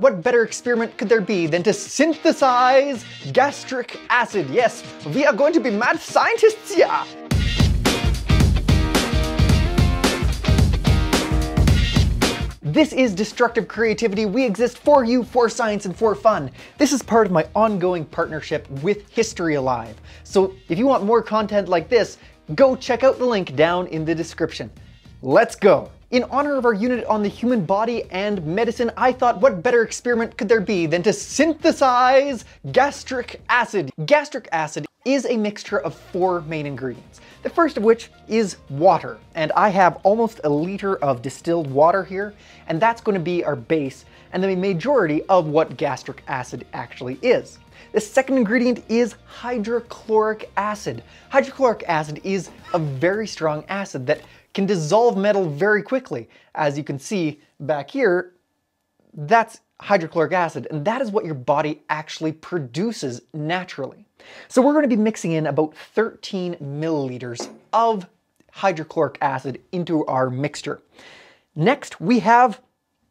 What better experiment could there be than to synthesize gastric acid? Yes, we are going to be mad scientists, yeah! This is Destructive Creativity. We exist for you, for science, and for fun. This is part of my ongoing partnership with History Alive. So if you want more content like this, go check out the link down in the description. Let's go! In honor of our unit on the human body and medicine, I thought what better experiment could there be than to synthesize gastric acid. Gastric acid is a mixture of four main ingredients. The first of which is water, and I have almost a liter of distilled water here, and that's going to be our base and the majority of what gastric acid actually is. The second ingredient is hydrochloric acid. Hydrochloric acid is a very strong acid that can dissolve metal very quickly. As you can see back here, that's hydrochloric acid, and that is what your body actually produces naturally. So we're going to be mixing in about 13 milliliters of hydrochloric acid into our mixture. Next, we have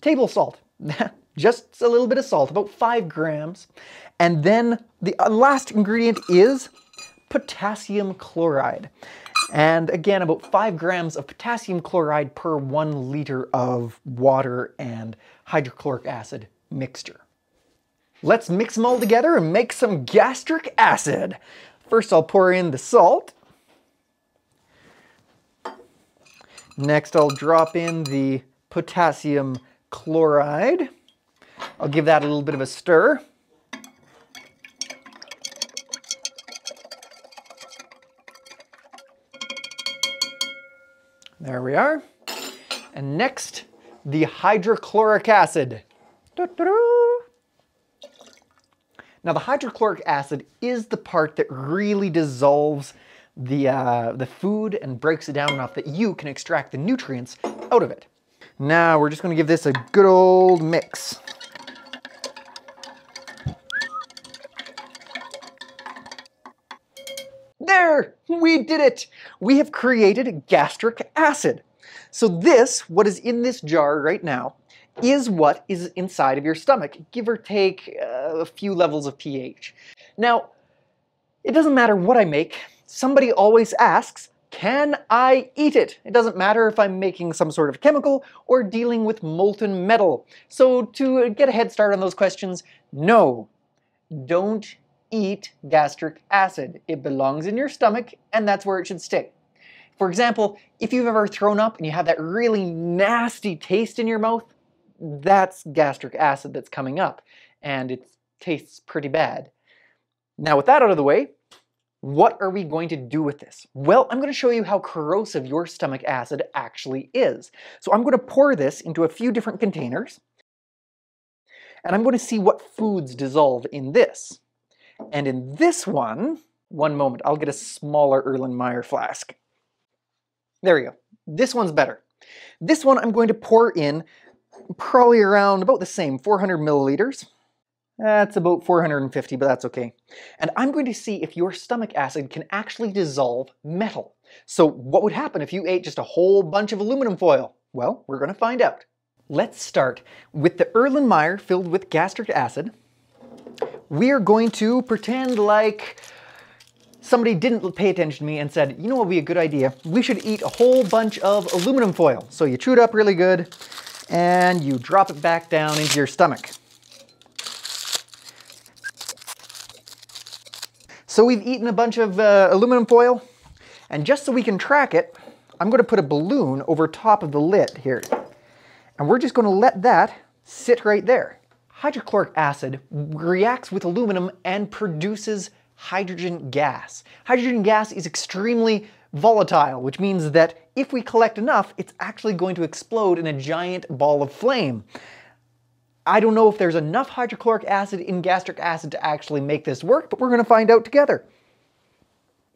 table salt. Just a little bit of salt, about five grams. And then the last ingredient is potassium chloride. And again, about five grams of potassium chloride per one liter of water and hydrochloric acid mixture. Let's mix them all together and make some gastric acid. First I'll pour in the salt. Next I'll drop in the potassium chloride. I'll give that a little bit of a stir. There we are. And next, the hydrochloric acid. Now the hydrochloric acid is the part that really dissolves the, uh, the food and breaks it down enough that you can extract the nutrients out of it. Now we're just gonna give this a good old mix. We did it. We have created gastric acid. So this, what is in this jar right now, is what is inside of your stomach, give or take uh, a few levels of pH. Now, it doesn't matter what I make, somebody always asks, can I eat it? It doesn't matter if I'm making some sort of chemical or dealing with molten metal. So to get a head start on those questions, no, don't eat gastric acid. It belongs in your stomach and that's where it should stay. For example, if you've ever thrown up and you have that really nasty taste in your mouth, that's gastric acid that's coming up and it tastes pretty bad. Now with that out of the way, what are we going to do with this? Well, I'm going to show you how corrosive your stomach acid actually is. So I'm going to pour this into a few different containers and I'm going to see what foods dissolve in this. And in this one, one moment, I'll get a smaller Erlenmeyer flask. There we go. This one's better. This one I'm going to pour in probably around about the same, 400 milliliters. That's about 450, but that's okay. And I'm going to see if your stomach acid can actually dissolve metal. So what would happen if you ate just a whole bunch of aluminum foil? Well, we're going to find out. Let's start with the Erlenmeyer filled with gastric acid we are going to pretend like somebody didn't pay attention to me and said, you know what would be a good idea? We should eat a whole bunch of aluminum foil. So you chew it up really good and you drop it back down into your stomach. So we've eaten a bunch of uh, aluminum foil and just so we can track it, I'm going to put a balloon over top of the lid here. And we're just going to let that sit right there hydrochloric acid reacts with aluminum and produces hydrogen gas. Hydrogen gas is extremely volatile, which means that if we collect enough, it's actually going to explode in a giant ball of flame. I don't know if there's enough hydrochloric acid in gastric acid to actually make this work, but we're going to find out together.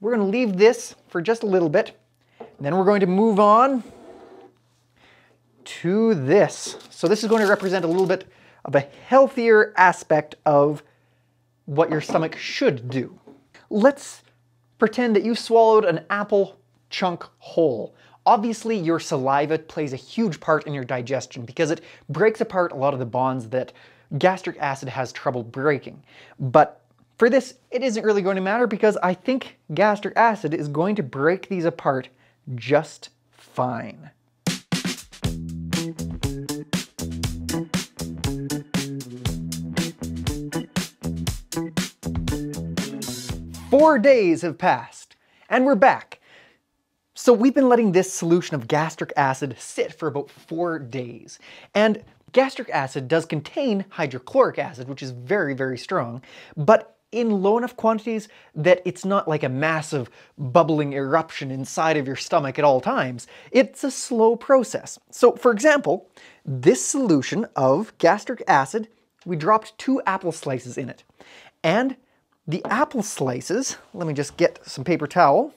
We're going to leave this for just a little bit, then we're going to move on to this. So this is going to represent a little bit of a healthier aspect of what your stomach should do. Let's pretend that you swallowed an apple chunk whole. Obviously, your saliva plays a huge part in your digestion because it breaks apart a lot of the bonds that gastric acid has trouble breaking. But for this, it isn't really going to matter because I think gastric acid is going to break these apart just fine. Four days have passed, and we're back. So we've been letting this solution of gastric acid sit for about four days. And gastric acid does contain hydrochloric acid, which is very, very strong, but in low enough quantities that it's not like a massive bubbling eruption inside of your stomach at all times. It's a slow process. So for example, this solution of gastric acid, we dropped two apple slices in it. And the apple slices, let me just get some paper towel,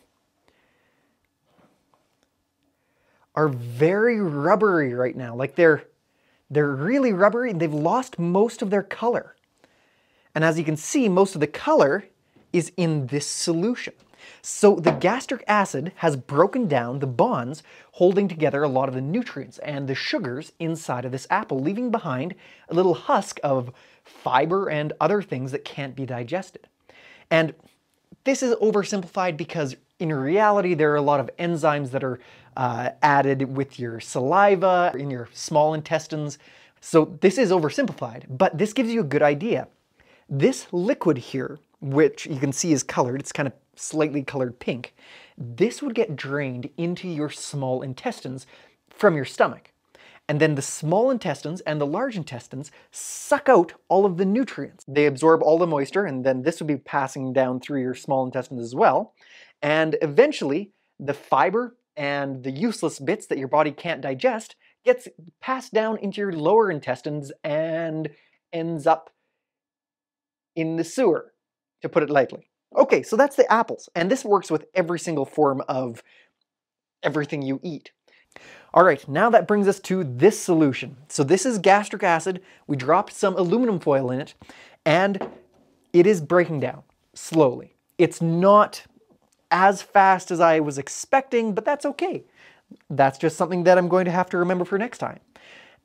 are very rubbery right now. Like they're, they're really rubbery and they've lost most of their color. And as you can see, most of the color is in this solution. So the gastric acid has broken down the bonds holding together a lot of the nutrients and the sugars inside of this apple, leaving behind a little husk of fiber and other things that can't be digested. And this is oversimplified because in reality, there are a lot of enzymes that are uh, added with your saliva, in your small intestines. So this is oversimplified, but this gives you a good idea. This liquid here, which you can see is colored, it's kind of slightly colored pink, this would get drained into your small intestines from your stomach. And then the small intestines and the large intestines suck out all of the nutrients. They absorb all the moisture, and then this would be passing down through your small intestines as well. And eventually, the fiber and the useless bits that your body can't digest gets passed down into your lower intestines and ends up in the sewer, to put it lightly. Okay, so that's the apples, and this works with every single form of everything you eat. All right, now that brings us to this solution. So this is gastric acid. We dropped some aluminum foil in it, and it is breaking down slowly. It's not as fast as I was expecting, but that's okay. That's just something that I'm going to have to remember for next time.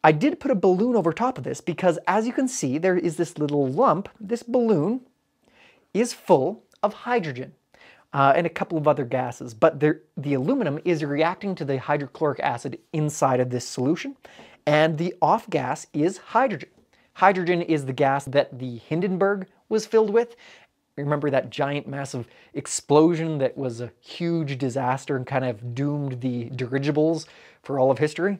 I did put a balloon over top of this because as you can see, there is this little lump. This balloon is full of hydrogen uh, and a couple of other gases, but the, the aluminum is reacting to the hydrochloric acid inside of this solution, and the off gas is hydrogen. Hydrogen is the gas that the Hindenburg was filled with. Remember that giant massive explosion that was a huge disaster and kind of doomed the dirigibles for all of history?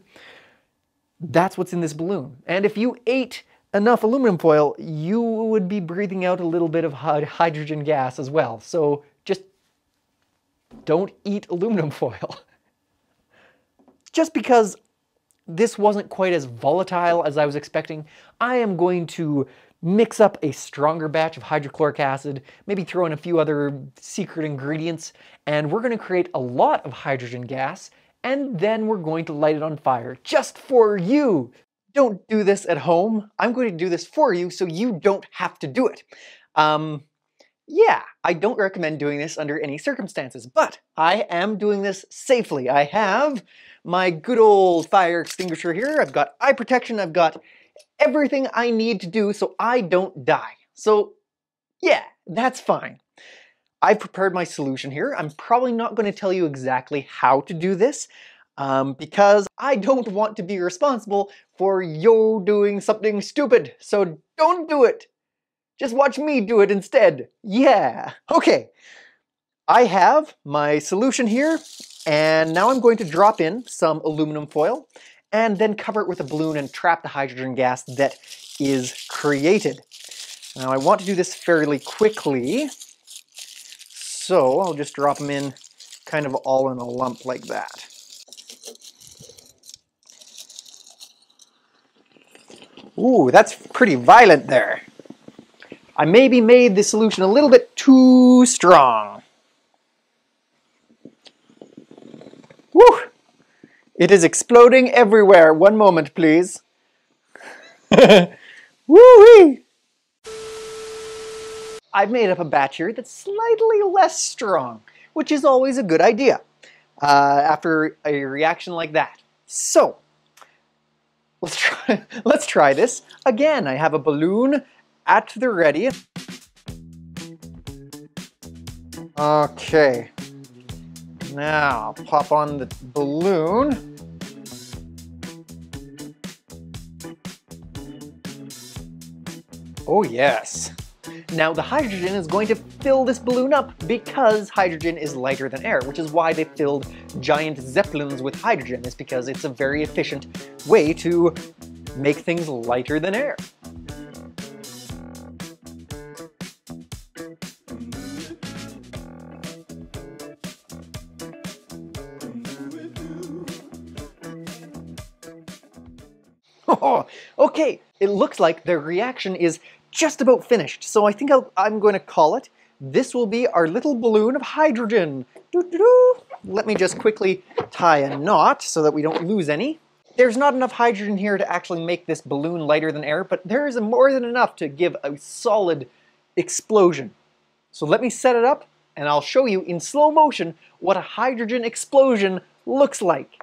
That's what's in this balloon. And if you ate enough aluminum foil, you would be breathing out a little bit of hydrogen gas as well. So don't eat aluminum foil. Just because this wasn't quite as volatile as I was expecting, I am going to mix up a stronger batch of hydrochloric acid, maybe throw in a few other secret ingredients, and we're going to create a lot of hydrogen gas, and then we're going to light it on fire just for you. Don't do this at home. I'm going to do this for you so you don't have to do it. Um, yeah, I don't recommend doing this under any circumstances, but I am doing this safely. I have my good old fire extinguisher here. I've got eye protection. I've got everything I need to do so I don't die. So yeah, that's fine. I've prepared my solution here. I'm probably not going to tell you exactly how to do this um, because I don't want to be responsible for you doing something stupid. So don't do it. Just watch me do it instead. Yeah. Okay. I have my solution here, and now I'm going to drop in some aluminum foil and then cover it with a balloon and trap the hydrogen gas that is created. Now I want to do this fairly quickly, so I'll just drop them in kind of all in a lump like that. Ooh, that's pretty violent there. I maybe made the solution a little bit too strong. Woo! It is exploding everywhere. One moment, please. Woo-wee! I've made up a batch here that's slightly less strong, which is always a good idea uh, after a reaction like that. So, let's try, let's try this again. I have a balloon at the ready. Okay. Now, pop on the balloon. Oh yes. Now the hydrogen is going to fill this balloon up because hydrogen is lighter than air, which is why they filled giant zeppelins with hydrogen, is because it's a very efficient way to make things lighter than air. It looks like the reaction is just about finished, so I think i am going to call it. This will be our little balloon of hydrogen. Doo -doo -doo. Let me just quickly tie a knot so that we don't lose any. There's not enough hydrogen here to actually make this balloon lighter than air, but there is more than enough to give a solid explosion. So let me set it up, and I'll show you in slow motion what a hydrogen explosion looks like.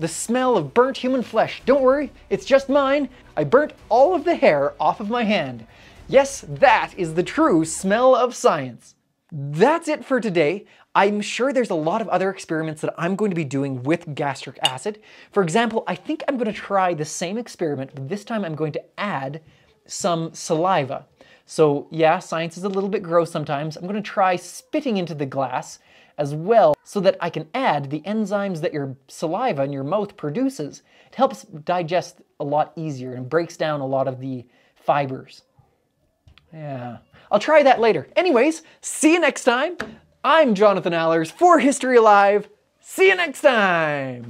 The smell of burnt human flesh. Don't worry, it's just mine. I burnt all of the hair off of my hand. Yes, that is the true smell of science. That's it for today. I'm sure there's a lot of other experiments that I'm going to be doing with gastric acid. For example, I think I'm going to try the same experiment, but this time I'm going to add some saliva. So yeah, science is a little bit gross sometimes. I'm going to try spitting into the glass as well so that I can add the enzymes that your saliva in your mouth produces. It helps digest a lot easier and breaks down a lot of the fibers. Yeah, I'll try that later. Anyways, see you next time. I'm Jonathan Allers for History Alive. See you next time.